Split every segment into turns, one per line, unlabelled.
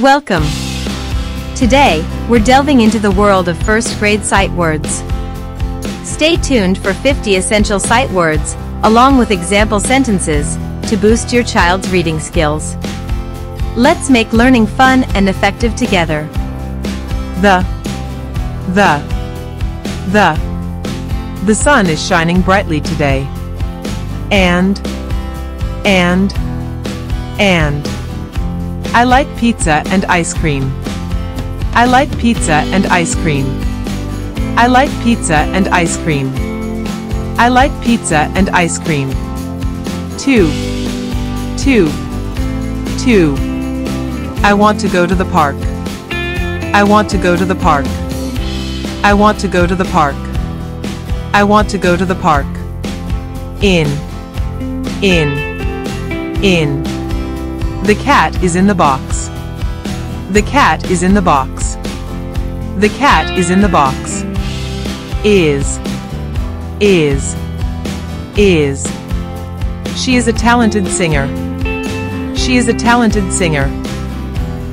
Welcome. Today, we're delving into the world of first grade sight words. Stay tuned for 50 essential sight words, along with example sentences, to boost your child's reading skills. Let's make learning fun and effective together.
The. The. The. The sun is shining brightly today. And. And. And. I like pizza and ice cream. I like pizza and ice cream. I like pizza and ice cream. I like pizza and ice cream. To. To. To. I want to go to the park. I want to go to the park. I want to go to the park. I want to go to the park. In. In. In. The cat is in the box. The cat is in the box. The cat is in the box. Is. Is. Is. She is a talented singer. She is a talented singer.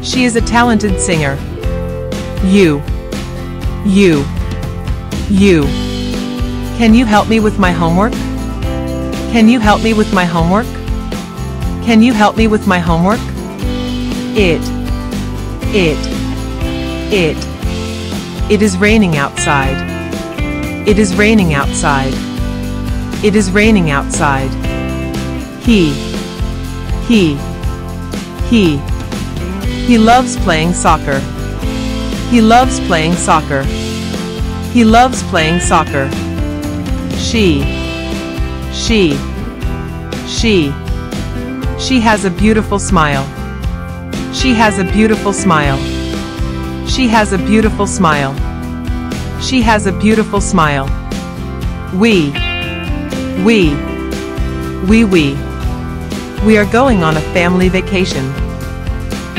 She is a talented singer. You. You. You. Can you help me with my homework? Can you help me with my homework? Can you help me with my homework? It. It. It. It is raining outside. It is raining outside. It is raining outside. He. He. He. He loves playing soccer. He loves playing soccer. He loves playing soccer. She. She. She. She has a beautiful smile. She has a beautiful smile. She has a beautiful smile. She has a beautiful smile. We. We. We we. We are going on a family vacation.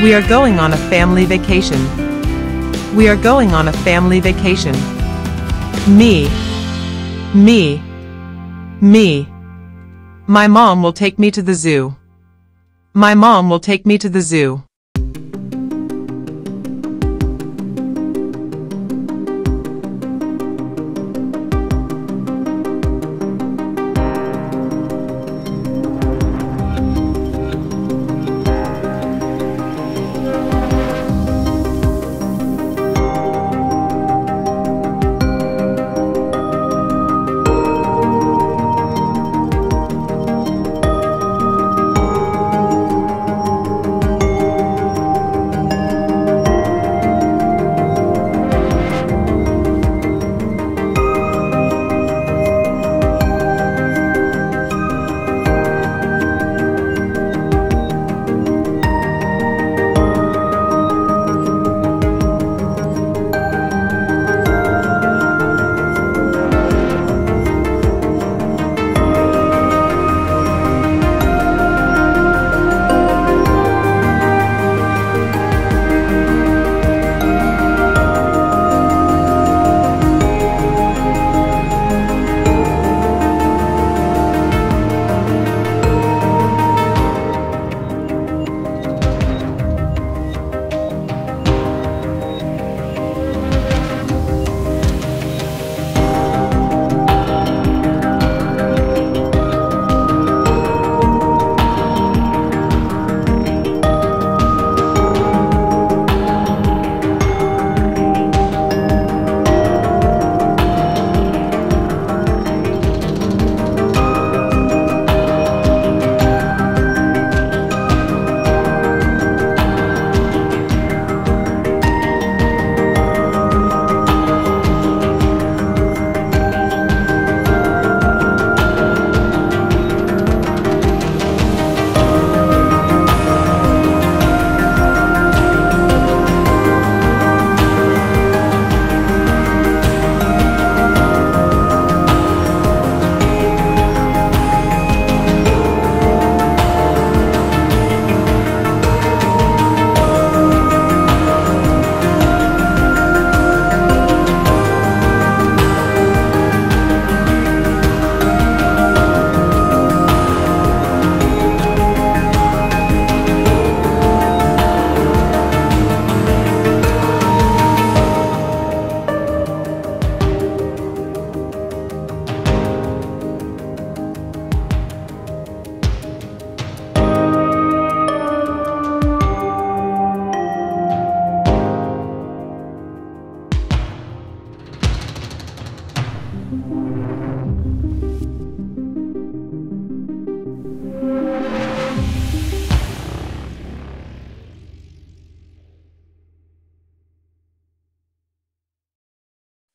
We are going on a family vacation. We are going on a family vacation. Me. Me. Me. My mom will take me to the zoo. My mom will take me to the zoo.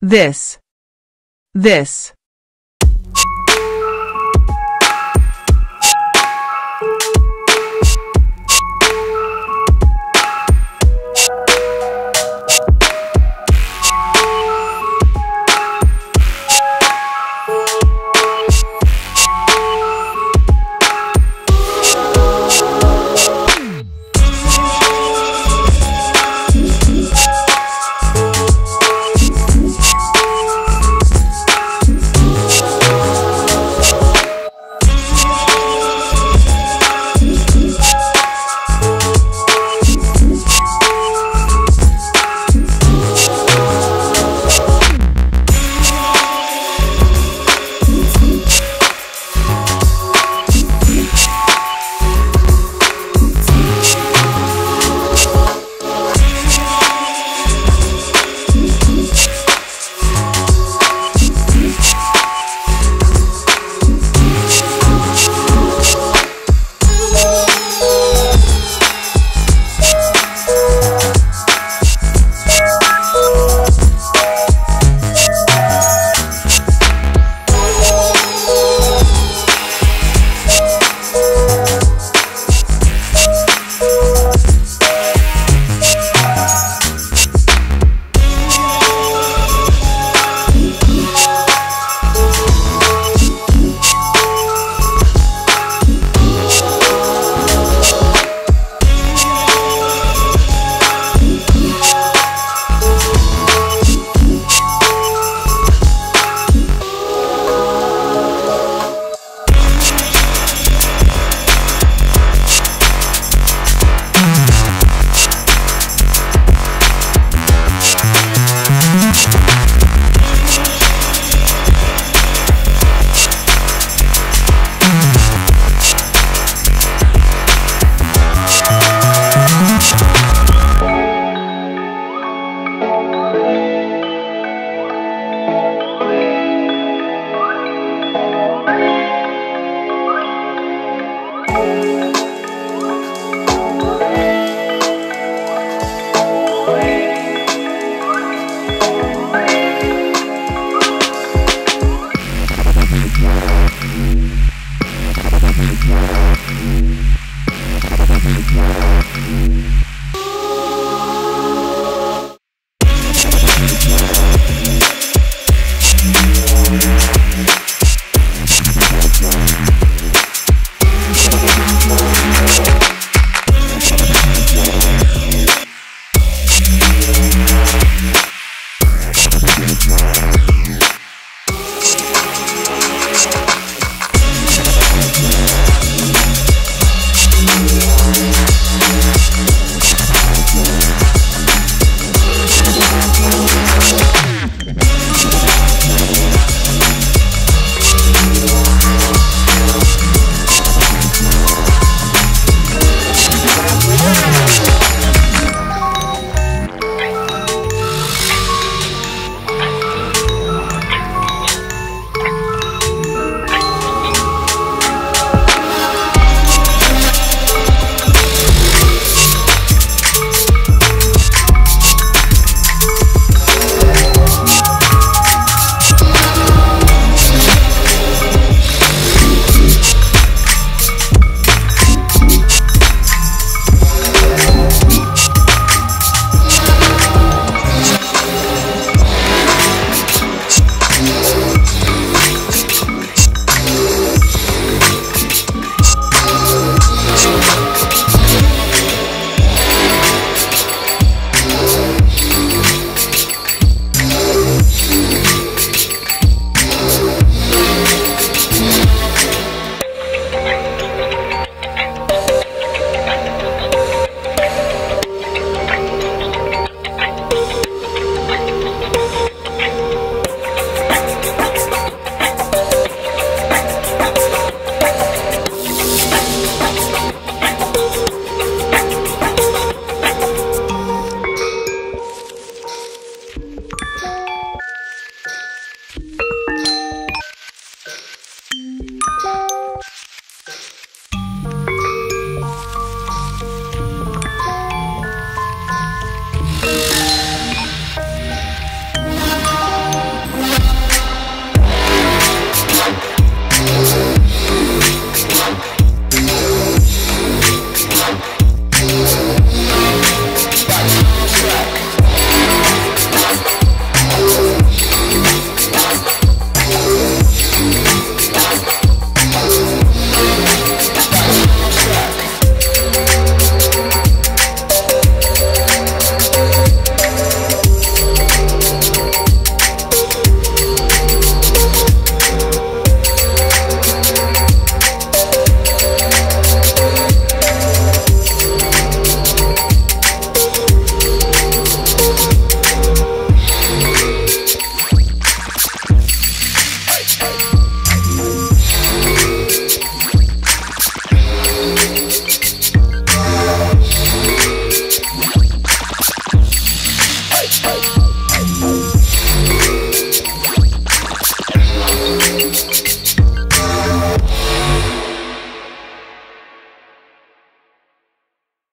This, this,